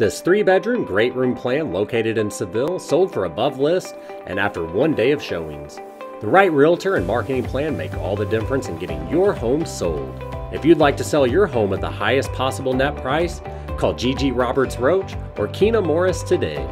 This three bedroom, great room plan located in Seville sold for above list and after one day of showings. The right realtor and marketing plan make all the difference in getting your home sold. If you'd like to sell your home at the highest possible net price, call Gigi Roberts Roach or Keena Morris today.